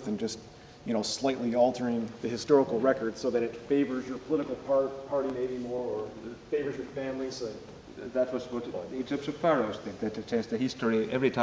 than just, you know, slightly altering the historical record so that it favors your political par- party maybe more, or favors your family, so That was what Egyptian pharaohs did, that they changed the history every time.